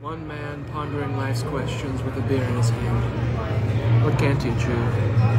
One man pondering life's questions with a beer in his hand. What can't you chew?